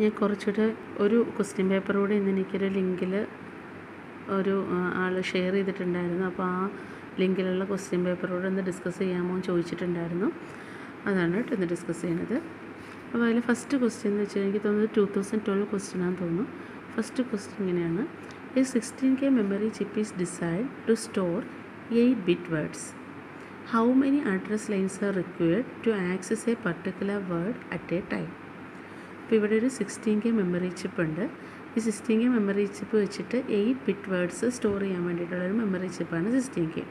ഞാൻ കുറച്ചുകൂടെ ഒരു ക്വസ്റ്റ്യൻ പേപ്പർ കൂടി ഇന്ന് എനിക്കൊരു ലിങ്കിൽ ഒരു ആൾ ഷെയർ ചെയ്തിട്ടുണ്ടായിരുന്നു. അപ്പോൾ ആ ലിങ്കിലുള്ള ക്വസ്റ്റ്യൻ പേപ്പറോട് ഒന്ന് ഡിസ്കസ് ചെയ്യാമോ എന്ന് ചോദിച്ചിട്ടുണ്ടായിരുന്നു. അതാണ് കേട്ടോ ഇന്ന് ഡിസ്കസ് ചെയ്യുന്നത് അപ്പോൾ അതിൽ ഫസ്റ്റ് ക്വസ്റ്റ്യൻ എന്ന് വെച്ചാൽ എനിക്ക് തോന്നുന്നത് ടു തൗസൻഡ് ട്വൽവ് ക്വസ്റ്റ്യൻ ആണെന്ന് തോന്നുന്നു. ഫസ്റ്റ് ക്വസ്റ്റ്യൻ ഇങ്ങനെയാണ്. A sixteen K memory chip is decide to store eight bit words how many address lines are required to access a particular word at a time അപ്പോൾ ഇവിടെ ഒരു sixteen K memory chip ഉണ്ട്. ഈ sixteen K memory chip വെച്ചിട്ട് eight bit words store ചെയ്യാൻ വേണ്ടിയിട്ടുള്ള ഒരു memory ചിപ്പാണ് സിക്സ്റ്റീൻ കെ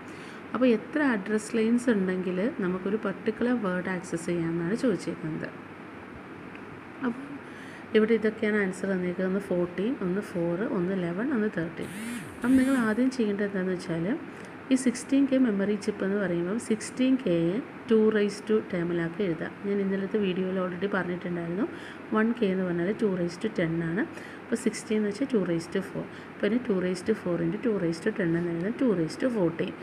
അപ്പോൾ എത്ര അഡ്രസ് ലൈൻസ് ഉണ്ടെങ്കിൽ നമുക്കൊരു പർട്ടിക്കുലർ വേർഡ് ആക്സസ് ചെയ്യാമെന്നാണ് ചോദിച്ചിരിക്കുന്നത് അപ്പോൾ ഇവിടെ ഇതൊക്കെയാണ് ആൻസർ തന്നിരിക്കുന്നത്. ഫോർട്ടീൻ ഒന്ന് ഫോറ് ഒന്ന് ലെവൻ ഒന്ന് തേർട്ടീൻ അപ്പം നിങ്ങൾ ആദ്യം ചെയ്യേണ്ടത് എന്താണെന്ന് വെച്ചാൽ ഈ സിക്സ്റ്റീൻ കെ മെമ്മറി ചിപ്പ് എന്ന് പറയുമ്പം സിക്സ്റ്റീൻ കെയെ ടു റൈസ് ടു ടേമിലാക്കി എഴുതാം. ഞാൻ ഇന്നലത്തെ വീഡിയോയിൽ ഓൾറെഡി പറഞ്ഞിട്ടുണ്ടായിരുന്നു. വൺ കെ എന്ന് പറഞ്ഞാൽ ടു റൈസ് ടു ടെൻ ആണ്. അപ്പോൾ സിക്സ്റ്റീൻ എന്ന് വെച്ചാൽ ടു റൈസ് ടു ഫോർ പിന്നെ two raise to four into two raise to ten എന്ന് എഴുതാം. ടു റൈസ് ടു ഫോർട്ടീൻ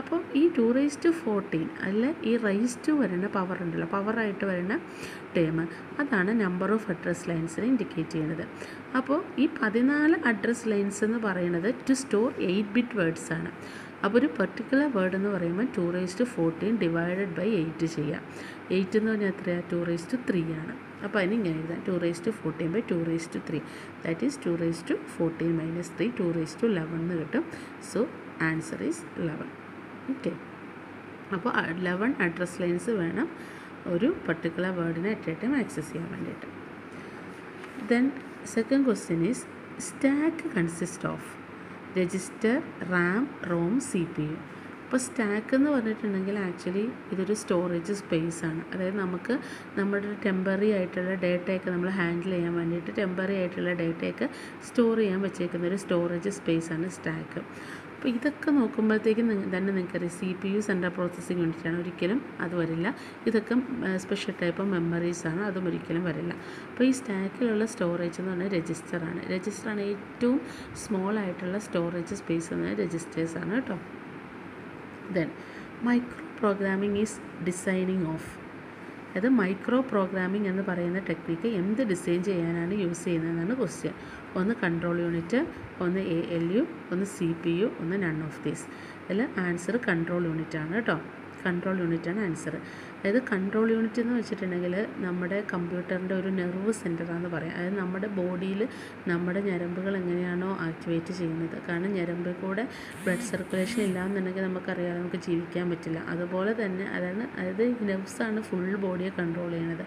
അപ്പോൾ ഈ ടു റൈസ് ടു ഫോർട്ടീൻ അല്ല ഈ റൈസ് ടു വരുന്ന പവർ ഉണ്ടല്ലോ പവറായിട്ട് വരുന്ന ടേം അതാണ് നമ്പർ ഓഫ് അഡ്രസ് ലൈൻസിനെ ഇൻഡിക്കേറ്റ് ചെയ്യുന്നത്. അപ്പോൾ ഈ പതിനാല് അഡ്രസ് ലൈൻസ് എന്ന് പറയുന്നത് to store eight bit words ആണ്. അപ്പോൾ ഒരു പെർട്ടിക്കുലർ വേർഡ് എന്ന് പറയുമ്പോൾ two raise to fourteen divided by eight ചെയ്യാം. എയ്റ്റ് എന്ന് പറഞ്ഞാൽ എത്രയാണ് ടു റേസ്റ്റ് ത്രീ ആണ്. അപ്പോൾ അതിന് ഇങ്ങനെ എഴുതാം. Two raise to fourteen by two raise to three that is two raise to fourteen minus three two raise to eleven എന്ന് കിട്ടും. So answer is eleven okay അപ്പോൾ ലെവൻ അഡ്രസ് ലൈൻസ് വേണം ഒരു പർട്ടിക്കുലർ വേർഡിനെ അറ്റ് എ ടൈം ആക്സസ് ചെയ്യാൻ വേണ്ടിയിട്ട്. Then second question is stack consist of register RAM ROM C P U. അപ്പോൾ stack എന്ന് പറഞ്ഞിട്ടുണ്ടെങ്കിൽ ആക്ച്വലി ഇതൊരു സ്റ്റോറേജ് സ്പേസ് ആണ് അതായത് നമുക്ക് നമ്മുടെ ടെമ്പററി ആയിട്ടുള്ള ഡേറ്റയൊക്കെ നമ്മൾ ഹാൻഡിൽ ചെയ്യാൻ വേണ്ടിയിട്ട് ടെമ്പററി ആയിട്ടുള്ള ഡേറ്റയൊക്കെ സ്റ്റോർ ചെയ്യാൻ വെച്ചേക്കുന്ന ഒരു സ്റ്റോറേജ് സ്പേസ് ആണ് സ്റ്റാക്ക്. അപ്പോൾ ഇതൊക്കെ നോക്കുമ്പോഴത്തേക്കും തന്നെ നിങ്ങൾക്കറിയാം C P U central processing യൂണിറ്റാണ് ഒരിക്കലും അത് വരില്ല. ഇതൊക്കെ സ്പെഷ്യൽ ടൈപ്പ് മെമ്മറീസ് ആണ്. അതും ഒരിക്കലും വരില്ല. അപ്പോൾ ഈ സ്റ്റാക്കിലുള്ള സ്റ്റോറേജ് എന്ന് പറഞ്ഞാൽ രജിസ്റ്ററാണ് രജിസ്റ്ററാണ് ഏറ്റവും സ്മോൾ ആയിട്ടുള്ള സ്റ്റോറേജ് സ്പേസ് എന്ന് പറഞ്ഞാൽ രജിസ്റ്റേഴ്സാണ് കേട്ടോ then micro programming is designing of അതായത് മൈക്രോ പ്രോഗ്രാമിംഗ് എന്ന് പറയുന്ന ടെക്നിക്ക് എന്ത് ഡിസൈൻ ചെയ്യാനാണ് യൂസ് ചെയ്യുന്നതെന്നാണ് ക്വസ്റ്റ്യൻ ഒന്ന് കൺട്രോൾ യൂണിറ്റ് ഒന്ന് എ എൽ യു ഒന്ന് സി പി യു ഒന്ന് നൺ ഓഫ് ദീസ് അതിൽ ആൻസർ കൺട്രോൾ യൂണിറ്റ് ആണ് കേട്ടോ കൺട്രോൾ യൂണിറ്റാണ് ആൻസർ അതായത് കൺട്രോൾ യൂണിറ്റ് എന്ന് വെച്ചിട്ടുണ്ടെങ്കിൽ നമ്മുടെ കമ്പ്യൂട്ടറിന്റെ ഒരു നെർവ് സെന്ററാന്ന് പറയാം. അതായത് നമ്മുടെ ബോഡിയിൽ നമ്മുടെ ഞരമ്പുകൾ എങ്ങനെയാണോ ആക്ടിവേറ്റ് ചെയ്യുന്നത്. കാരണം ഞരമ്പിൽ കൂടെ ബ്ലഡ് സർക്കുലേഷൻ ഇല്ലാന്നുണ്ടെങ്കിൽ നമുക്കറിയാം നമുക്ക് ജീവിക്കാൻ പറ്റില്ല. അതുപോലെ തന്നെ അതാണ് അതായത് നെർവ്സാണ് ഫുൾ ബോഡിയെ കൺട്രോൾ ചെയ്യുന്നത്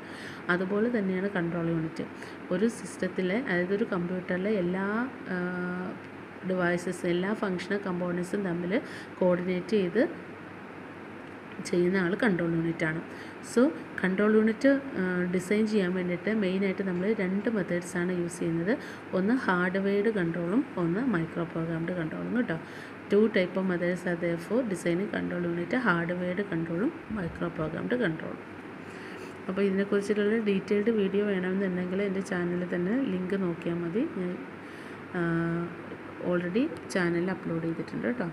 അതുപോലെ തന്നെയാണ് കൺട്രോൾ യൂണിറ്റ് ഒരു സിസ്റ്റത്തിലെ അതായത് ഒരു കമ്പ്യൂട്ടറിലെ എല്ലാ ഡിവൈസസ് എല്ലാ ഫങ്ഷണൽ കമ്പോണൻസും തമ്മിൽ കോർഡിനേറ്റ് ചെയ്ത് ചെയ്യുന്ന ആൾ കൺട്രോൾ യൂണിറ്റാണ് സോ കൺട്രോൾ യൂണിറ്റ് ഡിസൈൻ ചെയ്യാൻ വേണ്ടിയിട്ട് മെയിനായിട്ട് നമ്മൾ രണ്ട് മെത്തേഡ്സാണ് യൂസ് ചെയ്യുന്നത്. ഒന്ന് ഹാർഡ്വെയർഡ് കൺട്രോളും ഒന്ന് മൈക്രോ പ്രോഗ്രാംഡ് കൺട്രോളും കേട്ടോ two type of methods there for designing control unit hardwired കൺട്രോളും micro programmed കൺട്രോളും അപ്പോൾ ഇതിനെക്കുറിച്ചിട്ടുള്ള ഡീറ്റെയിൽഡ് വീഡിയോ വേണമെന്നുണ്ടെങ്കിൽ എന്റെ ചാനലിൽ തന്നെ ലിങ്ക് നോക്കിയാൽ മതി. ഞാൻ ഓൾറെഡി ചാനലിൽ അപ്ലോഡ് ചെയ്തിട്ടുണ്ട് കേട്ടോ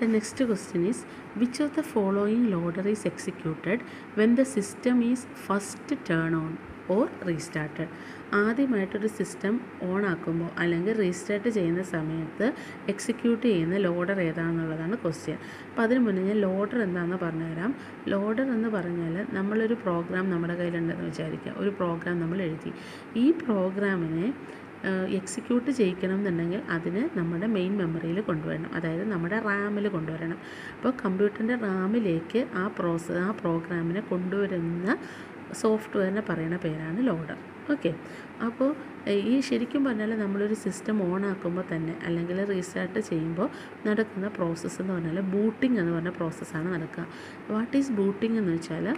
The next question is which of the following loader is executed when the system is first turn on or restarted ആദ്യമായിട്ടൊരു സിസ്റ്റം ഓൺ ആക്കുമ്പോൾ അല്ലെങ്കിൽ റീസ്റ്റാർട്ട് ചെയ്യുന്ന സമയത്ത് എക്സിക്യൂട്ട് ചെയ്യുന്ന ലോഡർ ഏതാണെന്നുള്ളതാണ് ക്വസ്റ്റ്യൻ അപ്പോൾ അതിന് മുന്നേ ഞാൻ ലോഡർ എന്താണെന്ന് പറഞ്ഞുതരാം. ലോഡർ എന്ന് പറഞ്ഞാൽ നമ്മളൊരു പ്രോഗ്രാം നമ്മുടെ കയ്യിലുണ്ടെന്ന് വിചാരിക്കുക. ഒരു പ്രോഗ്രാം നമ്മൾ എഴുതി. ഈ പ്രോഗ്രാമിനെ എക്സിക്യൂട്ട് ചെയ്യിക്കണം എന്നുണ്ടെങ്കിൽ അതിന് നമ്മുടെ മെയിൻ മെമ്മറിയിൽ കൊണ്ടുവരണം. അതായത് നമ്മുടെ റാമിൽ കൊണ്ടുവരണം. അപ്പോൾ കമ്പ്യൂട്ടറിന്റെ റാമിലേക്ക് ആ പ്രോസ ആ പ്രോഗ്രാമിനെ കൊണ്ടുവരുന്ന സോഫ്റ്റ്വെയറിനെ പറയുന്ന പേരാണ് ലോഡർ ഓക്കെ അപ്പോൾ ഈ ശരിക്കും പറഞ്ഞാൽ നമ്മളൊരു സിസ്റ്റം ഓൺ ആക്കുമ്പോൾ തന്നെ അല്ലെങ്കിൽ റീസ്റ്റാർട്ട് ചെയ്യുമ്പോൾ നടക്കുന്ന പ്രോസസ്സ് എന്ന് പറഞ്ഞാൽ ബൂട്ടിംഗ് എന്ന് പറഞ്ഞ പ്രോസസ്സാണ് നടക്കുക. വാട്ട് ഈസ് ബൂട്ടിംഗ് എന്ന് വെച്ചാൽ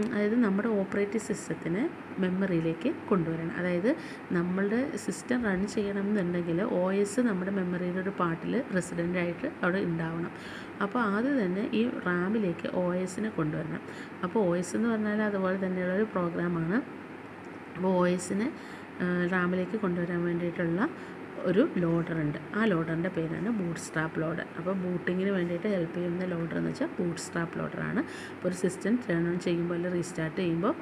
അതായത് നമ്മുടെ ഓപ്പറേറ്റിംഗ് സിസ്റ്റത്തിനെ മെമ്മറിയിലേക്ക് കൊണ്ടുവരണം. അതായത് നമ്മളുടെ സിസ്റ്റം റൺ ചെയ്യണം എന്നുണ്ടെങ്കിൽ ഒ എസ് നമ്മുടെ മെമ്മറിയുടെ ഒരു പാർട്ടിൽ റെസിഡന്റ് ആയിട്ട് അവിടെ ഉണ്ടാവണം. അപ്പോൾ ആദ്യം തന്നെ ഈ റാമിലേക്ക് ഒ എസിനെ കൊണ്ടുവരണം. അപ്പോൾ ഒ എസ് എന്ന് പറഞ്ഞാൽ അതുപോലെ തന്നെയുള്ള ഒരു പ്രോഗ്രാമാണ്. അപ്പോൾ ഒ എസിനെ റാമിലേക്ക് കൊണ്ടുവരാൻ വേണ്ടിയിട്ടുള്ള ഒരു ലോഡർ ഉണ്ട്. ആ ലോഡറിന്റെ പേരാണ് ബൂട്ട് സ്ട്രാപ്പ് ലോഡർ. അപ്പോൾ ബൂട്ടിങ്ങിന് വേണ്ടിയിട്ട് ഹെൽപ്പ് ചെയ്യുന്ന ലോഡർ എന്ന് വെച്ചാൽ ബൂട്ട് സ്ട്രാപ്പ് ലോഡറാണ് അപ്പോൾ ഒരു സിസ്റ്റം ടേൺ ഓൺ ചെയ്യുമ്പോൾ അല്ലെങ്കിൽ റീസ്റ്റാർട്ട് ചെയ്യുമ്പോൾ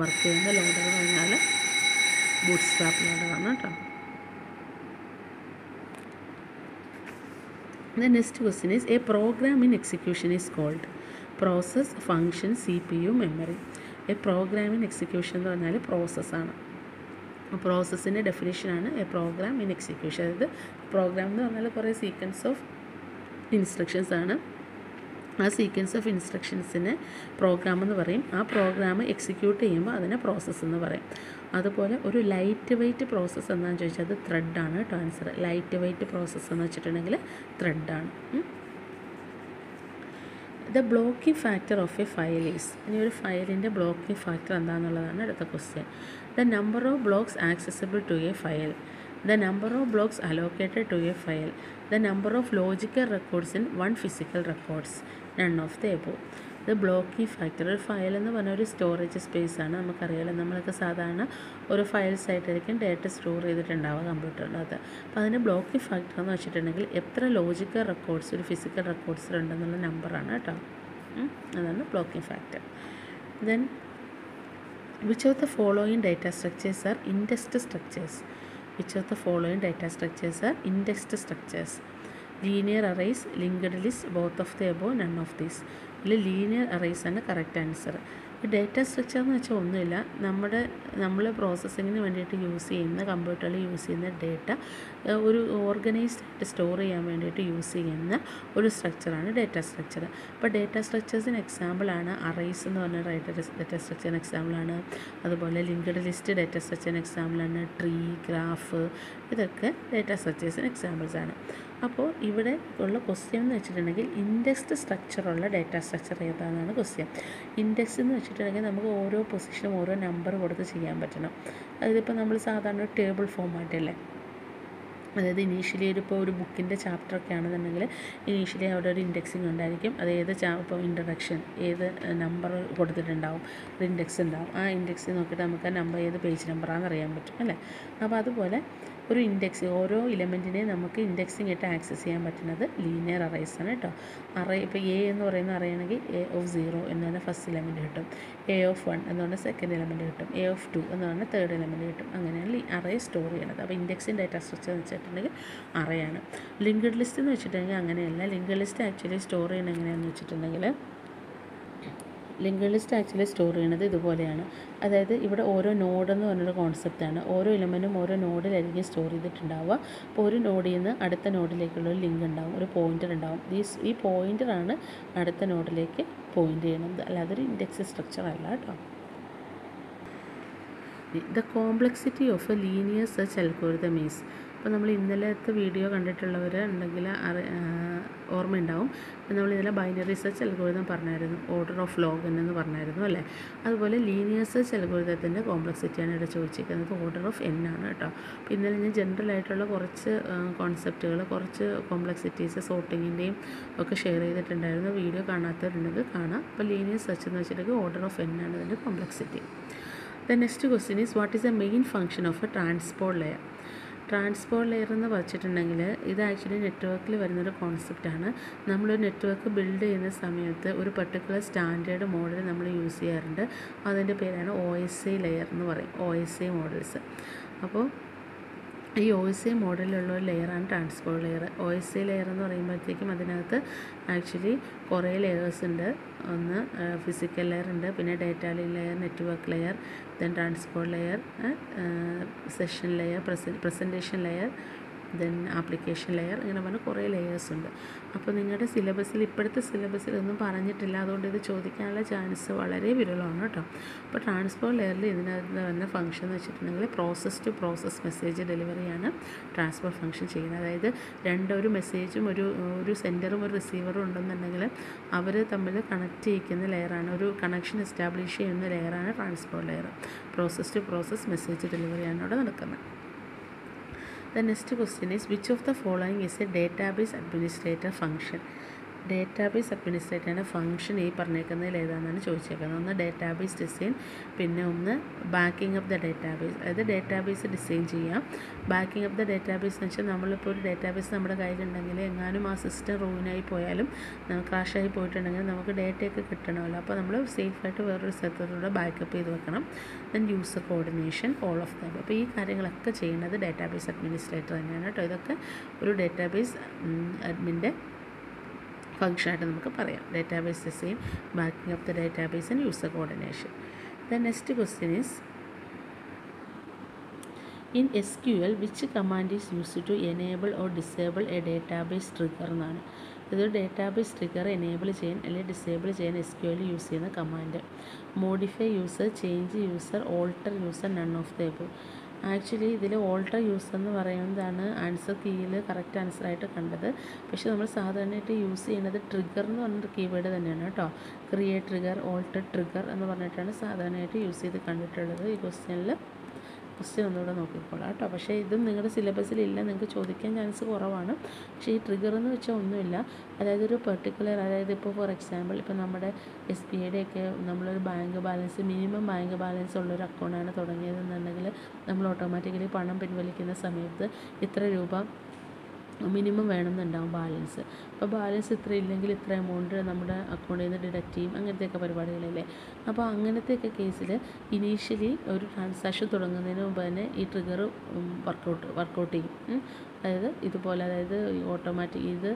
വർക്ക് ചെയ്യുന്ന ലോഡർ എന്ന് പറഞ്ഞാൽ ബൂട്ട് സ്ട്രാപ്പ് ലോഡറാണ് കേട്ടോ. The next question is a program in execution is called. is function C P U memory. A program in execution എന്ന് പറഞ്ഞാൽ പ്രോസസ്സാണ്. പ്രോസസ്സിന്റെ ഡെഫിനേഷനാണ് എ പ്രോഗ്രാം ഇൻ എക്സിക്യൂഷൻ അതായത് പ്രോഗ്രാം എന്ന് പറഞ്ഞാൽ കുറേ സീക്വൻസ് ഓഫ് ഇൻസ്ട്രക്ഷൻസ് ആണ്. ആ സീക്വൻസ് ഓഫ് ഇൻസ്ട്രക്ഷൻസിനെ പ്രോഗ്രാം എന്ന് പറയും. ആ പ്രോഗ്രാം എക്സിക്യൂട്ട് ചെയ്യുമ്പോൾ അതിനെ പ്രോസസ്സ് എന്ന് പറയും. അതുപോലെ ഒരു ലൈറ്റ് വെയ്റ്റ് പ്രോസസ്സ് എന്താണെന്ന് ചോദിച്ചാൽ അത് ത്രെഡാണ് കേട്ടോ ആൻസർ ലൈറ്റ് വെയ്റ്റ് പ്രോസസ്സ് എന്ന് വെച്ചിട്ടുണ്ടെങ്കിൽ ത്രെഡാണ് the blocking factor of a file is ഇനി ഒരു ഫയലിന്റെ ബ്ലോക്കിംഗ് ഫാക്ടർ എന്താണെന്നുള്ളതാണ് അടുത്ത question the number of blocks accessible to a file the number of blocks allocated to a file the number of logical records in one physical records none of the above ഇത് blocking factor ഒരു file എന്ന് പറഞ്ഞ ഒരു storage space ആണ്. നമുക്കറിയാലോ നമ്മളൊക്കെ സാധാരണ ഒരു ഫയൽസ് ആയിട്ടായിരിക്കും ഡേറ്റ സ്റ്റോർ ചെയ്തിട്ടുണ്ടാവുക കമ്പ്യൂട്ടറിനകത്ത്. അപ്പോൾ അതിന് ബ്ലോക്കി ഫാക്ടർ എന്ന് വെച്ചിട്ടുണ്ടെങ്കിൽ എത്ര ലോജിക്കൽ റെക്കോർഡ്സ് ഒരു ഫിസിക്കൽ റെക്കോർഡ്സിൽ ഉണ്ടെന്നുള്ള നമ്പറാണ് കേട്ടോ. അതാണ് blocking factor then which of the following data structures are indexed structures which of the following data structures are indexed structures linear arrays linked list both of the above none of these ഇതിൽ linear arrays ആണ് correct answer data structure എന്ന് വെച്ചാൽ ഒന്നുമില്ല. നമ്മുടെ നമ്മൾ പ്രോസസ്സിങ്ങിന് വേണ്ടിയിട്ട് use ചെയ്യുന്ന കമ്പ്യൂട്ടറിൽ യൂസ് ചെയ്യുന്ന ഡേറ്റ ഒരു ഓർഗനൈസ്ഡ് ആയിട്ട് സ്റ്റോർ ചെയ്യാൻ വേണ്ടിയിട്ട് യൂസ് ചെയ്യുന്ന ഒരു സ്ട്രക്ചറാണ് ഡേറ്റ സ്ട്രക്ചർ അപ്പോൾ ഡേറ്റ സ്ട്രക്ചേഴ്സിന് എക്സാമ്പിളാണ് അറൈസ് എന്ന് പറഞ്ഞ ഡേറ്റ സ്ട്രക്ചറിന് എക്സാമ്പിളാണ് അതുപോലെ ലിങ്ക്ഡ് ലിസ്റ്റ് ഡേറ്റ സ്ട്രക്ചറിന് എക്സാമ്പിളാണ് ട്രീ ഗ്രാഫ് ഇതൊക്കെ ഡേറ്റ സ്ട്രക്ചേഴ്സിന് എക്സാമ്പിൾസ് ആണ്. അപ്പോൾ ഇവിടെ ഉള്ള ക്വസ്റ്റ്യൻ എന്ന് വെച്ചിട്ടുണ്ടെങ്കിൽ ഇൻഡെക്സ്ഡ് സ്ട്രക്ചറുള്ള ഡേറ്റ സ്ട്രക്ചർ ഏതാണെന്നാണ് ക്വസ്റ്റ്യൻ ഇൻഡെക്സ് എന്ന് വെച്ചിട്ടുണ്ടെങ്കിൽ നമുക്ക് ഓരോ പൊസിഷനും ഓരോ നമ്പർ കൊടുത്ത് ചെയ്യാൻ പറ്റണം. അതിപ്പോൾ നമ്മൾ സാധാരണ ടേബിൾ ഫോമായിട്ടല്ലേ അതായത് ഇനീഷ്യലി ഒരു ഇപ്പോൾ ഒരു ബുക്കിന്റെ ചാപ്റ്റർ ഒക്കെ ആണെന്നുണ്ടെങ്കിൽ ഇനീഷ്യലി അവിടെ ഒരു ഇൻഡെക്സിങ് ഉണ്ടായിരിക്കും. അത് ഏത് ചാ ഇപ്പോൾ ഇൻട്രഡക്ഷൻ ഏത് നമ്പർ കൊടുത്തിട്ടുണ്ടാവും. ഒരു ഇൻഡെക്സ് ഉണ്ടാവും. ആ ഇൻഡെക്സ് നോക്കിയിട്ട് നമുക്ക് ആ നമ്പർ ഏത് പേജ് നമ്പറാണെന്ന് അറിയാൻ പറ്റും അല്ലേ? അപ്പോൾ അതുപോലെ ഒരു ഇൻഡെക്സ് ഓരോ ഇലമെന്റിനെ നമുക്ക് ഇൻഡെക്സിങ് ആയിട്ട് ആക്സസ് ചെയ്യാൻ പറ്റുന്നത് ലീനിയർ അറേസ് ആണ് കേട്ടോ അറേ ഇപ്പോൾ എ എന്ന് പറയുന്ന അറിയണമെങ്കിൽ എ ഓഫ് സീറോ എന്ന് പറഞ്ഞാൽ ഫസ്റ്റ് ഇലമെന്റ് കിട്ടും. എ ഓഫ് വൺ എന്ന് പറഞ്ഞാൽ സെക്കൻഡ് ഇലമെന്റ് കിട്ടും. എ ഓഫ് ടു എന്ന് പറഞ്ഞാൽ തേർഡ് ഇലമെന്റ് കിട്ടും. അങ്ങനെയാണ് അറേ സ്റ്റോർ ചെയ്യണത് അപ്പോൾ ഇൻഡെക്സിന്റെ ഡേറ്റ സ്ട്രക്ചർ എന്ന് വെച്ചിട്ടുണ്ടെങ്കിൽ അറയാണ് ലിങ്ക്ഡ് ലിസ്റ്റ് എന്ന് വെച്ചിട്ടുണ്ടെങ്കിൽ അങ്ങനെയല്ല. ലിങ്ക്ഡ് ലിസ്റ്റ് ആക്ച്വലി സ്റ്റോർ ചെയ്യണത് എങ്ങനെയാണെന്ന് വെച്ചിട്ടുണ്ടെങ്കിൽ ലിങ്ക് ലിസ്റ്റ് ആക്ച്വലി സ്റ്റോർ ചെയ്യണത് ഇതുപോലെയാണ്. അതായത് ഇവിടെ ഓരോ നോഡ് എന്ന് പറഞ്ഞൊരു കോൺസെപ്റ്റാണ് ഓരോ ഇലമെന്റും ഓരോ നോഡിലായിരിക്കും സ്റ്റോർ ചെയ്തിട്ടുണ്ടാവുക. അപ്പോൾ ഒരു നോഡിൽ നിന്ന് അടുത്ത നോഡിലേക്കുള്ള ഒരു ലിങ്ക് ഉണ്ടാവും ഒരു പോയിന്റർ ഉണ്ടാവും. ഈ ഈ പോയിന്ററാണ് അടുത്ത നോഡിലേക്ക് പോയിന്റ് ചെയ്യണത് അല്ലാതെ ഒരു ഇൻഡെക്സ് സ്ട്രക്ചർ അല്ല കേട്ടോ. The complexity of a linear search algorithm is അപ്പോൾ നമ്മൾ ഇന്നലത്തെ വീഡിയോ കണ്ടിട്ടുള്ളവർ ഉണ്ടെങ്കിൽ ഓർമ്മയുണ്ടാവും. നമ്മൾ ഇന്നലെ ബൈനറി സെർച്ച് അൽഗോരിതം പറഞ്ഞായിരുന്നു. ഓർഡർ ഓഫ് ലോഗൻ എന്ന് പറഞ്ഞായിരുന്നു അല്ലേ? അതുപോലെ ലീനിയർ സെർച്ച് അൽഗോരിതത്തിന്റെ കോംപ്ലക്സിറ്റിയാണ് ഇവിടെ ചോദിച്ചിരിക്കുന്നത്. ഓർഡർ ഓഫ് എൻ ആണ് കേട്ടോ. അപ്പോൾ ഇന്നലെ ഞാൻ ജനറൽ ആയിട്ടുള്ള കുറച്ച് കോൺസെപ്റ്റുകൾ കുറച്ച് കോംപ്ലക്സിറ്റീസ് സോർട്ടിങ്ങിന്റെയും ഒക്കെ ഷെയർ ചെയ്തിട്ടുണ്ടായിരുന്നു. വീഡിയോ കാണാത്തവരുണ്ടെങ്കിൽ കാണാം. അപ്പോൾ ലീനിയർ സെർച്ച് എന്ന് വെച്ചിട്ടുണ്ടെങ്കിൽ ഓർഡർ ഓഫ് എൻ ആണ് ഇതിന്റെ complexity the next question is what is a main function of a transport layer transport layer എന്ന് വച്ചിട്ടുണ്ടെങ്കിൽ ഇത് ആക്ച്വലി നെറ്റ്വർക്കിൽ വരുന്നൊരു കോൺസെപ്റ്റാണ്. നമ്മളൊരു നെറ്റ്വർക്ക് ബിൽഡ് ചെയ്യുന്ന സമയത്ത് ഒരു പർട്ടിക്കുലർ സ്റ്റാൻഡേർഡ് മോഡൽ നമ്മൾ യൂസ് ചെയ്യാറുണ്ട്. അതിന്റെ പേരാണ് ഒ എസ് ഐ ലെയർ എന്ന് പറയും. O S I models. അപ്പോൾ ഈ ഒ എസ് സി മോഡലിലുള്ള ഒരു ലെയറാണ് transport layer O S C layer എന്ന് പറയുമ്പോഴത്തേക്കും അതിനകത്ത് ആക്ച്വലി കുറേ ലെയേഴ്സ് ഉണ്ട്. ഒന്ന് ഫിസിക്കൽ ലെയർ ഉണ്ട് പിന്നെ data layer network layer then transport layer session layer presentation layer then application layer ഇങ്ങനെ പറഞ്ഞ കുറേ ലെയേഴ്സ് ഉണ്ട്. അപ്പോൾ നിങ്ങളുടെ സിലബസിൽ ഇപ്പോഴത്തെ സിലബസിൽ ഒന്നും പറഞ്ഞിട്ടില്ല. അതുകൊണ്ട് ഇത് ചോദിക്കാനുള്ള ചാൻസ് വളരെ വിരളമാണ് കേട്ടോ. അപ്പോൾ ട്രാൻസ്പോർട്ട് ലെയറിൽ ഇതിനകത്ത് വരുന്ന ഫംഗ്ഷൻ എന്ന് വെച്ചിട്ടുണ്ടെങ്കിൽ പ്രോസസ് ടു പ്രോസസ് മെസ്സേജ് ഡെലിവറിയാണ് ട്രാൻസ്പോർട്ട് ഫംഗ്ഷൻ ചെയ്യുന്നത്. അതായത് രണ്ടൊരു മെസ്സേജും ഒരു ഒരു സെന്ററും ഒരു റിസീവറും ഉണ്ടെന്നുണ്ടെങ്കിൽ അവർ തമ്മിൽ കണക്ട് ചെയ്യിക്കുന്ന ലെയറാണ് ഒരു കണക്ഷൻ എസ്റ്റാബ്ലിഷ് ചെയ്യുന്ന ലെയറാണ് transport layer process to process message ഡെലിവറിയാണ് അവിടെ നടക്കുന്നത്. The next question is which of the following is a database administrator function? Database അഡ്മിനിസ്ട്രേറ്ററിന്റെ function ഈ പറഞ്ഞേക്കുന്നതിൽ ഏതാണെന്നാണ് ചോദിച്ചേക്കുന്നത്. ഒന്ന് ഡേറ്റാബേസ് ഡിസൈൻ പിന്നെ ഒന്ന് ബാക്കിംഗ് ഓഫ് ദ ഡേറ്റാബേസ്. അതായത് ഡേറ്റാബേസ് ഡിസൈൻ ചെയ്യാം. ബാക്കിംഗ് ഓഫ് ദ ഡേറ്റാബേസ് എന്ന് വെച്ചാൽ നമ്മളിപ്പോൾ ഒരു ഡേറ്റാബേസ് നമ്മുടെ കയ്യിലുണ്ടെങ്കിൽ എങ്ങാനും ആ സിസ്റ്റം റൂവിനായി പോയാലും ക്രാഷായി പോയിട്ടുണ്ടെങ്കിൽ നമുക്ക് ഡേറ്റയൊക്കെ കിട്ടണമല്ലോ. അപ്പോൾ നമ്മൾ സേഫായിട്ട് വേറൊരു സ്ഥലത്തോടെ ബാക്കപ്പ് ചെയ്ത് വെക്കണം. Then user coordination all of them അപ്പോൾ ഈ കാര്യങ്ങളൊക്കെ ചെയ്യുന്നത് ഡേറ്റാബേസ് അഡ്മിനിസ്ട്രേറ്റർ തന്നെയാണ് കേട്ടോ. ഇതൊക്കെ ഒരു ഡേറ്റാബേസ് അഡ്മിന്റെ ഫംഗ്ഷനായിട്ട് നമുക്ക് പറയാം. Database design backing of the database and user coordination the next question is in S Q L which command is use to enable or disable a database trigger എന്നാണ്. ഇതൊരു database trigger enable ചെയ്യാൻ അല്ലെങ്കിൽ disable ചെയ്യാൻ S Q L use ചെയ്യുന്ന command modify user change user alter user none of the above actually ഇതിൽ alter use എന്ന് പറയുന്നതാണ് answer കീയിൽ correct ആൻസറായിട്ട് കണ്ടത്. പക്ഷേ നമ്മൾ സാധാരണയായിട്ട് യൂസ് ചെയ്യുന്നത് ട്രിഗർ എന്ന് പറഞ്ഞൊരു കീവേഡ് തന്നെയാണ് കേട്ടോ. ക്രിയേറ്റ് ട്രിഗർ ഓൾട്ടർ ട്രിഗർ എന്ന് പറഞ്ഞിട്ടാണ് സാധാരണയായിട്ട് യൂസ് ചെയ്ത് കണ്ടിട്ടുള്ളത് ഈ ക്വസ്റ്റ്യനിൽ. ക്വസ്റ്റ്യൻ ഒന്നുകൂടെ നോക്കിക്കോളാം കേട്ടോ. പക്ഷേ ഇതും നിങ്ങളുടെ സിലബസിൽ ഇല്ല. നിങ്ങൾക്ക് ചോദിക്കാൻ ചാൻസ് കുറവാണ്. പക്ഷേ ഈ ട്രിഗർ എന്ന് വെച്ചാൽ ഒന്നുമില്ല. അതായത് ഒരു പെർട്ടിക്കുലർ അതായത് ഇപ്പോൾ ഫോർ എക്സാമ്പിൾ ഇപ്പോൾ നമ്മുടെ എസ് ബി ഐയുടെ ഒക്കെ നമ്മളൊരു bank balance minimum bank balance ഉള്ളൊരു അക്കൗണ്ടാണ് തുടങ്ങിയതെന്നുണ്ടെങ്കിൽ നമ്മൾ ഓട്ടോമാറ്റിക്കലി പണം പിൻവലിക്കുന്ന സമയത്ത് ഇത്ര രൂപ മിനിമം വേണമെന്നുണ്ടാവും ബാലൻസ്. അപ്പോൾ ബാലൻസ് ഇത്ര ഇല്ലെങ്കിൽ ഇത്ര എമൗണ്ട് നമ്മുടെ അക്കൗണ്ടിൽ നിന്ന് ഡിഡക്റ്റ് ചെയ്യും. അങ്ങനത്തെയൊക്കെ പരിപാടികളല്ലേ? അപ്പോൾ അങ്ങനത്തെയൊക്കെ കേസിൽ ഇനീഷ്യലി ഒരു ട്രാൻസാക്ഷൻ തുടങ്ങുന്നതിന് മുമ്പ് തന്നെ ഈ ട്രിഗർ വർക്കൗട്ട് വർക്കൗട്ട് ചെയ്യും. അതായത് ഇതുപോലെ അതായത് ഓട്ടോമാറ്റിക് ഇത്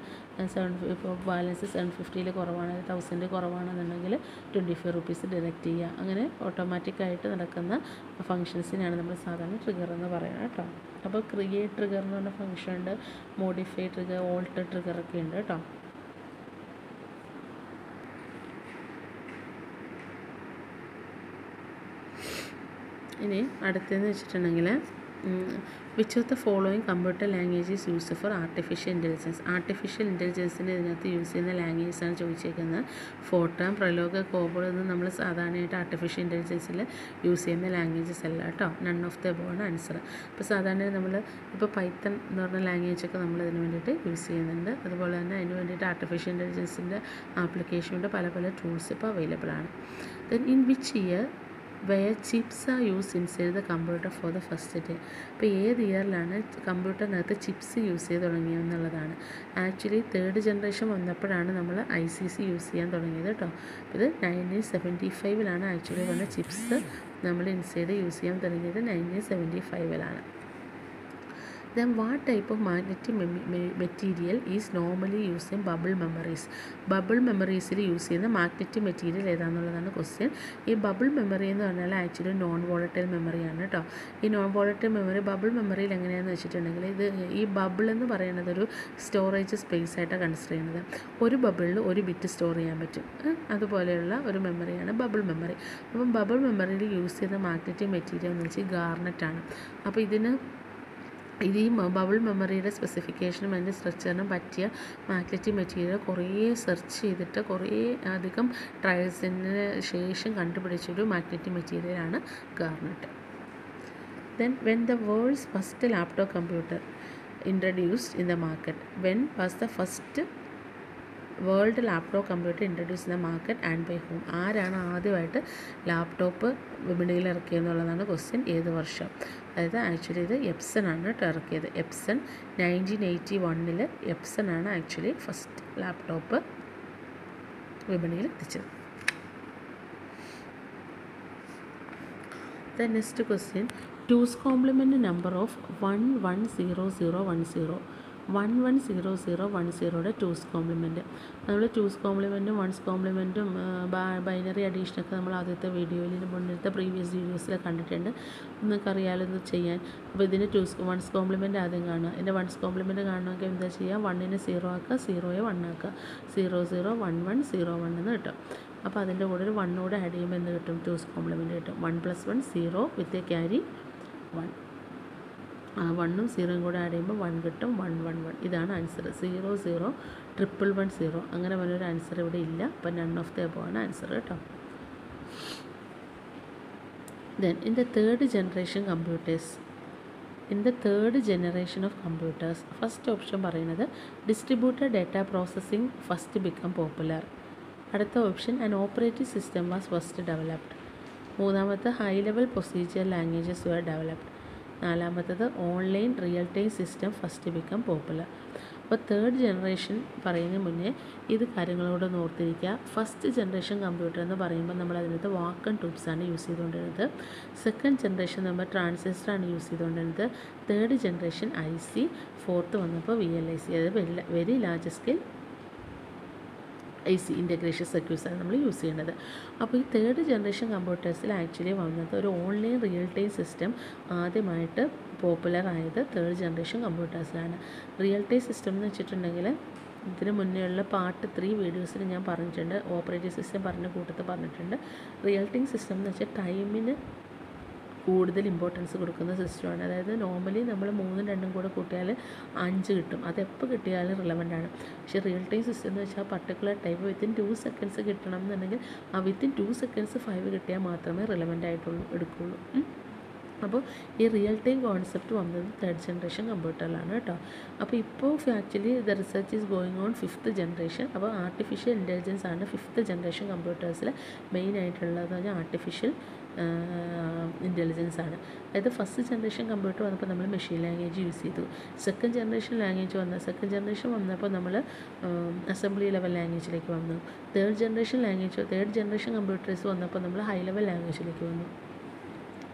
സെവൻ ഇപ്പോൾ ബാലൻസ് സെവൻ ഫിഫ്റ്റിയിൽ കുറവാണ് തൗസൻഡ് കുറവാണെന്നുണ്ടെങ്കിൽ ട്വന്റി ഫൈവ് റുപ്പീസ് ഡിഡക്റ്റ് ചെയ്യുക അങ്ങനെ ഓട്ടോമാറ്റിക്കായിട്ട് നടക്കുന്ന ഫങ്ഷൻസിനാണ് നമ്മൾ സാധാരണ ട്രിഗർ എന്ന് പറയുന്നത് കേട്ടോ. അപ്പോൾ ക്രിയേറ്റ് ട്രിഗർ എന്ന് പറഞ്ഞ ഫംഗ്ഷൻ ഉണ്ട് മോഡിഫൈ ട്രിഗർ ഓൾട്ടർ ട്രിഗർ ഒക്കെ ഉണ്ട് കേട്ടോ. ഇനി അടുത്തെന്ന് വെച്ചിട്ടുണ്ടെങ്കിൽ which of the following computer language is use for artificial intelligence artificial ഇന്റലിജൻസിന്റെ ഇതിനകത്ത് യൂസ് ചെയ്യുന്ന ലാംഗ്വേജ് ആണ് ചോദിച്ചേക്കുന്നത്. ഫോട്ടോ പ്രലോക കോബോൾ എന്ന് നമ്മൾ സാധാരണയായിട്ട് ആർട്ടിഫിഷ്യൽ ഇന്റലിജൻസിൽ യൂസ് ചെയ്യുന്ന ലാംഗ്വേജസ് അല്ല കേട്ടോ. None of the born answer അപ്പോൾ സാധാരണ നമ്മൾ ഇപ്പോൾ പൈത്തൺ എന്ന് പറഞ്ഞ ലാംഗ്വേജ് ഒക്കെ നമ്മൾ അതിന് വേണ്ടിയിട്ട് യൂസ് ചെയ്യുന്നുണ്ട്. അതുപോലെ തന്നെ അതിന് വേണ്ടിയിട്ട് ആർട്ടിഫിഷ്യൽ ഇന്റലിജൻസിന്റെ ആപ്ലിക്കേഷനുണ്ട് പല പല ടൂൾസ് ഇപ്പോൾ അവൈലബിൾ ആണ്. Then in which year were chips are use inside the computer for the first day അപ്പോൾ ഏത് ഇയറിലാണ് കമ്പ്യൂട്ടറിനകത്ത് ചിപ്സ് യൂസ് ചെയ്ത് തുടങ്ങിയെന്നുള്ളതാണ് ആക്ച്വലി തേർഡ് ജനറേഷൻ വന്നപ്പോഴാണ് നമ്മൾ ഐ സി സി യൂസ് ചെയ്യാൻ തുടങ്ങിയത് കേട്ടോ ഇത് നയന്റീൻ സെവന്റി ഫൈവിലാണ് ആക്ച്വലി വന്ന ചിപ്സ് നമ്മൾ ഇൻസൈഡ് യൂസ് ചെയ്യാൻ തുടങ്ങിയത് nineteen seventy ഫൈവിലാണ് then what type of magnetic material is normally use in bubble memories bubble മെമ്മറീസിൽ use ചെയ്യുന്ന മാഗ്നറ്റിക് മെറ്റീരിയൽ ഏതാണെന്നുള്ളതാണ് ക്വസ്റ്റ്യൻ ഈ ബബിൾ മെമ്മറി എന്ന് പറഞ്ഞാൽ ആക്ച്വലി നോൺ വോളറ്റൈൽ മെമ്മറിയാണ് കേട്ടോ ഈ നോൺ വോളറ്റൈൽ മെമ്മറി ബബിൾ മെമ്മറിയിൽ എങ്ങനെയാണെന്ന് വെച്ചിട്ടുണ്ടെങ്കിൽ ഇത് ഈ ബബിൾ എന്ന് പറയുന്നത് ഒരു സ്റ്റോറേജ് സ്പേസ് ആയിട്ടാണ് കൺസിഡർ ചെയ്യുന്നത്. ഒരു ബബിളിൽ ഒരു ബിറ്റ് സ്റ്റോർ ചെയ്യാൻ പറ്റും. അതുപോലെയുള്ള ഒരു മെമ്മറിയാണ് ബബിൾ മെമ്മറി അപ്പം ബബിൾ മെമ്മറിയിൽ യൂസ് ചെയ്യുന്ന മാഗ്നറ്റിക് മെറ്റീരിയൽ എന്ന് വെച്ചാൽ ഗാർണറ്റാണ് അപ്പോൾ ഇതിന് ഈ ബബിൾ മെമ്മറിയുടെ സ്പെസിഫിക്കേഷനും അതിന്റെ സ്ട്രക്ചറിനും പറ്റിയ മാഗ്നറ്റിക് മെറ്റീരിയൽ കുറേ സെർച്ച് ചെയ്തിട്ട് കുറേ അധികം ട്രയൽസിന് ശേഷം കണ്ടുപിടിച്ചൊരു മാഗ്നറ്റിക് മെറ്റീരിയലാണ് garnet then when the world's first laptop computer introduced in the market when was the first world laptop computer introduce in the market and by whom. ആരാണ് ആദ്യമായിട്ട് ലാപ്ടോപ്പ് വിപണിയിൽ ഇറക്കിയെന്നുള്ളതാണ് ക്വസ്റ്റ്യൻ. ഏത് വർഷം? അതായത് ആക്ച്വലി ഇത് എപ്സൺ ആണ് കേട്ടോ ഇറക്കിയത്. എപ്സൺ നയന്റീൻ എയ്റ്റി വണ്ണിൽ എപ്സൺ ആണ് ആക്ച്വലി ഫസ്റ്റ് ലാപ്ടോപ്പ് വിപണിയിൽ എത്തിച്ചത്. The next question. Two's complement number of one one zero zero one zero. Zero zero one സീറോയുടെ two's complement നമ്മൾ ടൂസ് കോംപ്ലിമെന്റും വൺസ് കോംപ്ലിമെന്റും ബൈനറി അഡീഷനൊക്കെ നമ്മൾ ആദ്യത്തെ വീഡിയോയിൽ മുന്നത്തെ പ്രീവിയസ് വീഡിയോസിൽ കണ്ടിട്ടുണ്ട്. നിങ്ങൾക്ക് അറിയാലോ ഇത് ചെയ്യാൻ. അപ്പോൾ ഇതിന് ടൂസ് വൺസ് കോംപ്ലിമെന്റ് ആദ്യം കാണുക. ഇതിന്റെ വൺസ് കോംപ്ലിമെന്റ് കാണണമെങ്കിൽ എന്താ ചെയ്യുക വണ്ണിന് സീറോ ആക്കുക സീറോയെ വൺ ആക്കുക. Zero zero one one zero one എന്ന് കിട്ടും. അപ്പോൾ അതിന്റെ കൂടെ ഒരു വണ്ണൂടെ ആഡ് ചെയ്യുമ്പോൾ എന്ത് കിട്ടും? ടൂസ് കോംപ്ലിമെന്റ് കിട്ടും. One plus one zero with a carry one വണ്ണും സീറോയും കൂടെ ആഡ് ചെയ്യുമ്പോൾ വൺ കിട്ടും വൺ വൺ വൺ ഇതാണ് answer zero zero triple one zero അങ്ങനെ വലിയൊരു ആൻസർ ഇവിടെ ഇല്ല. അപ്പം നൺ ഓഫ് ദ എബോ ആണ് ആൻസർ കേട്ടോ. Then in the third generation computers in the third generation of computers first option പറയുന്നത് distributed data processing first become popular അടുത്ത option an operating system was first developed മൂന്നാമത്തെ high level procedure languages were developed നാലാമത്തത് online real time system first become popular. അപ്പോൾ third generation പറയുന്നതിന് മുന്നേ ഇത് കാര്യങ്ങളോട് ഓർത്തിരിക്കുക. ഫസ്റ്റ് ജനറേഷൻ കമ്പ്യൂട്ടർ എന്ന് പറയുമ്പോൾ നമ്മൾ അതിനകത്ത് വാക്കൺ ട്യൂബ്സാണ് യൂസ് ചെയ്തുകൊണ്ടിരുന്നത്. സെക്കൻഡ് ജനറേഷൻ നമ്മൾ ട്രാൻസിസ്റ്ററാണ് യൂസ് ചെയ്തുകൊണ്ടിരുന്നത്. Third generation I C fourth വന്നപ്പോൾ വി എൽ ഐ സി അതായത് very large scale I C integration സർക്യൂട്ട്സാണ് നമ്മൾ യൂസ് ചെയ്യുന്നത്. അപ്പോൾ ഈ തേർഡ് ജനറേഷൻ കമ്പ്യൂട്ടേഴ്സിൽ ആക്ച്വലി വന്നത് ഒരു ഓൺലൈൻ റിയൽ ടൈം സിസ്റ്റം ആദ്യമായിട്ട് പോപ്പുലർ ആയത് തേർഡ് ജനറേഷൻ കമ്പ്യൂട്ടേഴ്സിലാണ് റിയൽ ടൈം സിസ്റ്റം എന്ന് വെച്ചിട്ടുണ്ടെങ്കിൽ ഇതിന് മുന്നേയുള്ള പാർട്ട് ത്രീ വീഡിയോസിൽ ഞാൻ പറഞ്ഞിട്ടുണ്ട്. ഓപ്പറേറ്റിംഗ് സിസ്റ്റം പറഞ്ഞ കൂട്ടത്തിൽ പറഞ്ഞിട്ടുണ്ട്. റിയൽ ടൈം സിസ്റ്റം എന്ന് വെച്ചാൽ ടൈമിന് കൂടുതൽ ഇമ്പോർട്ടൻസ് കൊടുക്കുന്ന സിസ്റ്റമാണ് അതായത് നോർമലി നമ്മൾ മൂന്നും രണ്ടും കൂടെ കൂട്ടിയാൽ അഞ്ച് കിട്ടും. അത് എപ്പോൾ കിട്ടിയാലും റിലവന്റ് ആണ്. പക്ഷേ റിയൽ ടൈം സിസ്റ്റം എന്ന് വെച്ചാൽ particular time within two seconds കിട്ടണം എന്നുണ്ടെങ്കിൽ ആ വിത്തിൻ ടു സെക്കൻഡ്സ് ഫൈവ് കിട്ടിയാൽ മാത്രമേ റിലവന്റ് ആയിട്ടുള്ളൂ എടുക്കുള്ളൂ. അപ്പോൾ ഈ റിയൽ ടൈം കോൺസെപ്റ്റ് വന്നത് തേർഡ് ജനറേഷൻ കമ്പ്യൂട്ടറിലാണ് കേട്ടോ. അപ്പോൾ ഇപ്പോൾ actually the research is going on fifth generation അപ്പോൾ ആർട്ടിഫിഷ്യൽ ഇന്റലിജൻസ് ആണ് ഫിഫ്ത്ത് ജനറേഷൻ കമ്പ്യൂട്ടേഴ്സിൽ മെയിൻ ആയിട്ടുള്ളതെന്ന് പറഞ്ഞാൽ ആർട്ടിഫിഷ്യൽ ഇന്റലിജൻസ് ആണ്. അതായത് ഫസ്റ്റ് ജനറേഷൻ കമ്പ്യൂട്ടർ വന്നപ്പോൾ നമ്മൾ മെഷീൻ ലാംഗ്വേജ് യൂസ് ചെയ്തു. സെക്കൻഡ് ജനറേഷൻ ലാംഗ്വേജ് വന്ന സെക്കൻഡ് ജനറേഷൻ വന്നപ്പോൾ നമ്മൾ അസംബ്ലി ലെവൽ ലാംഗ്വേജിലേക്ക് വന്നു. Third generation language third generation computers വന്നപ്പോൾ നമ്മൾ ഹൈ ലെവൽ ലാംഗ്വേജിലേക്ക് വന്നു.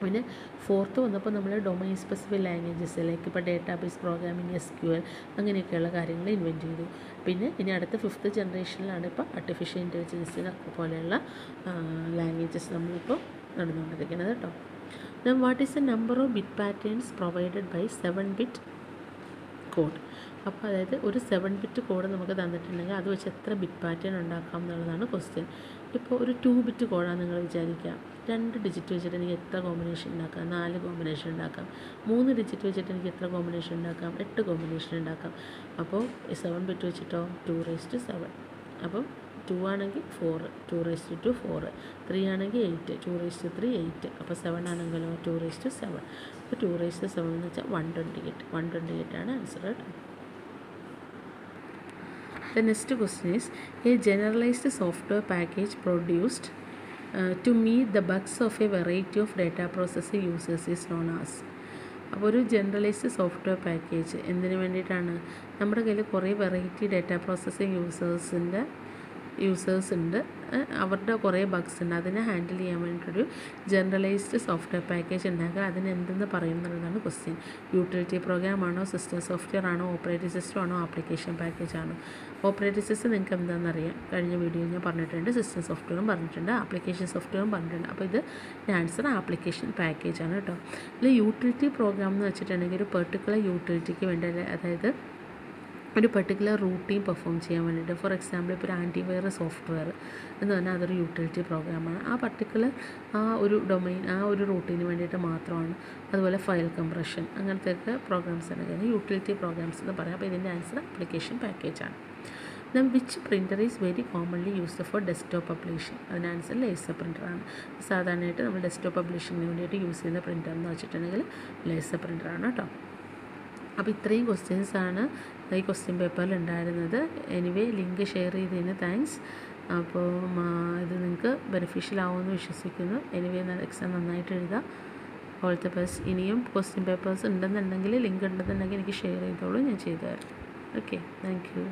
പിന്നെ ഫോർത്ത് വന്നപ്പോൾ നമ്മൾ ഡൊമൈൻ സ്പെസിഫിക് ലാംഗ്വേജസ് ലൈക്ക് ഇപ്പോൾ database programming S Q L അങ്ങനെയൊക്കെയുള്ള കാര്യങ്ങൾ ഇൻവെന്റ് ചെയ്തു. പിന്നെ ഇനി അടുത്ത ഫിഫ്ത്ത് ജനറേഷനിലാണ് ഇപ്പോൾ ആർട്ടിഫിഷ്യൽ ഇന്റലിജൻസിനെ പോലെയുള്ള ലാംഗ്വേജസ് നമ്മളിപ്പോൾ നടന്നുകൊണ്ടിരിക്കുന്നത് കേട്ടോ. Then what is the number of bit patterns provided by seven bit code അപ്പോൾ അതായത് ഒരു സെവൻ ബിറ്റ് കോഡ് നമുക്ക് തന്നിട്ടുണ്ടെങ്കിൽ അത് വെച്ച് എത്ര ബിറ്റ് പാറ്റേൺ ഉണ്ടാക്കാം എന്നുള്ളതാണ് ക്വസ്റ്റ്യൻ ഇപ്പോൾ ഒരു ടു ബിറ്റ് കോഡാണ് നിങ്ങൾ വിചാരിക്കുക. രണ്ട് ഡിജിറ്റ് വെച്ചിട്ട് എനിക്ക് എത്ര കോമ്പിനേഷൻ ഉണ്ടാക്കാം? നാല് കോമ്പിനേഷൻ ഉണ്ടാക്കാം. മൂന്ന് ഡിജിറ്റ് വെച്ചിട്ട് എനിക്ക് എത്ര കോമ്പിനേഷൻ ഉണ്ടാക്കാം? എട്ട് കോമ്പിനേഷൻ ഉണ്ടാക്കാം. അപ്പോൾ സെവൻ ബിറ്റ് വെച്ചിട്ടോ? ടു റേസ്റ്റ് സെവൻ അപ്പം ടു ആണെങ്കിൽ four two raised two four three ആണെങ്കിൽ eight two raised three eight അപ്പോൾ സെവൻ ആണെങ്കിലോ? ടു റേസ്റ്റ് സെവൻ അപ്പോൾ ടു റേസ്റ്റ് സെവൻ എന്ന് വെച്ചാൽ one twenty eight one twenty eight ആണ് ആൻസർ കേട്ടോ. The next question is a generalized software package produced uh, to meet the of a variety of data processing users is known as. അപ്പോൾ ഒരു generalised software package എന്തിനു വേണ്ടിയിട്ടാണ്? നമ്മുടെ കയ്യിൽ കുറേ variety data processing യൂസേഴ്സിന്റെ യൂസേഴ്സ് ഉണ്ട്. അവരുടെ കുറേ ബഗ്സ് ഉണ്ട്. അതിനെ ഹാൻഡിൽ ചെയ്യാൻ വേണ്ടിയിട്ടൊരു ജനറലൈസ്ഡ് സോഫ്റ്റ്വെയർ പാക്കേജ് ഉണ്ടാക്കുക. അതിന് എന്തെന്ന് പറയുന്നതാണ് ക്വസ്റ്റ്യൻ യൂട്ടിലിറ്റി പ്രോഗ്രാം ആണോ സിസ്റ്റം സോഫ്റ്റ്വെയർ ആണോ ഓപ്പറേറ്റിംഗ് സിസ്റ്റം ആണോ ആപ്ലിക്കേഷൻ പാക്കേജ് ആണോ? ഓപ്പറേറ്റിംഗ് സിസ്റ്റം നിങ്ങൾക്ക് എന്താണെന്നറിയാം കഴിഞ്ഞ വീഡിയോയിൽ ഞാൻ പറഞ്ഞിട്ടുണ്ട് സിസ്റ്റം സോഫ്റ്റ്വെയറും പറഞ്ഞിട്ടുണ്ട് ആപ്ലിക്കേഷൻ സോഫ്റ്റ്വെയറും പറഞ്ഞിട്ടുണ്ട്. അപ്പോൾ ഇത് ആൻസർ ആപ്ലിക്കേഷൻ പാക്കേജ് ആണ് കേട്ടോ. ഇതിൽ യൂട്ടിലിറ്റി പ്രോഗ്രാം എന്ന് വെച്ചിട്ടുണ്ടെങ്കിൽ ഒരു പെർട്ടിക്കുലർ യൂട്ടിലിറ്റിക്ക് വേണ്ടി അതായത് ഒരു പെർട്ടിക്കുലർ റൂട്ടീൻ പെർഫോം ചെയ്യാൻ വേണ്ടിയിട്ട് ഫോർ എക്സാമ്പിൾ ഇപ്പോൾ ഒരു ആന്റിവൈറസ് സോഫ്റ്റ്വെയർ എന്ന് പറഞ്ഞാൽ അതൊരു യൂട്ടിലിറ്റി പ്രോഗ്രാമാണ് ആ പർട്ടിക്കുലർ ആ ഒരു ഡൊമൈൻ ആ ഒരു റൂട്ടീന് വേണ്ടിയിട്ട് മാത്രമാണ് അതുപോലെ ഫയൽ കംപ്രഷൻ അങ്ങനത്തെയൊക്കെ പ്രോഗ്രാംസ് ആണ് യൂട്ടിലിറ്റി പ്രോഗ്രാംസ് എന്ന് പറയാം. അപ്പോൾ ഇതിന്റെ ആൻസർ ആപ്ലിക്കേഷൻ പാക്കേജാണ് then which printer is very commonly used for desktop publishing അതിന് ആൻസർ ലേസർ പ്രിന്ററാണ് സാധാരണയായിട്ട് നമ്മൾ ഡെസ്ക്ടോപ്പ് പബ്ലിഷിങ്ങിന് വേണ്ടിയിട്ട് യൂസ് ചെയ്യുന്ന പ്രിന്റർ എന്ന് വെച്ചിട്ടുണ്ടെങ്കിൽ ലേസർ പ്രിന്ററാണ് കേട്ടോ. അപ്പോൾ ഇത്രയും ക്വസ്റ്റ്യൻസ് ആണ് ഈ ക്വസ്റ്റ്യൻ പേപ്പറിൽ ഉണ്ടായിരുന്നത്. എനിവേ ലിങ്ക് ഷെയർ ചെയ്തതിന് താങ്ക്സ് അപ്പോൾ ഇത് നിങ്ങൾക്ക് ബെനിഫിഷ്യൽ ആവുമെന്ന് വിശ്വസിക്കുന്നു. എനിവേ എക്സാം നന്നായിട്ട് എഴുതുക ഓൾ ദ ബെസ്റ്റ് ഇനിയും ക്വസ്റ്റ്യൻ പേപ്പേഴ്സ് ഉണ്ടെന്നുണ്ടെങ്കിൽ ലിങ്ക് ഉണ്ടെന്നുണ്ടെങ്കിൽ എനിക്ക് ഷെയർ ചെയ്തോളൂ. ഞാൻ ചെയ്തു തരാം. Okay thank you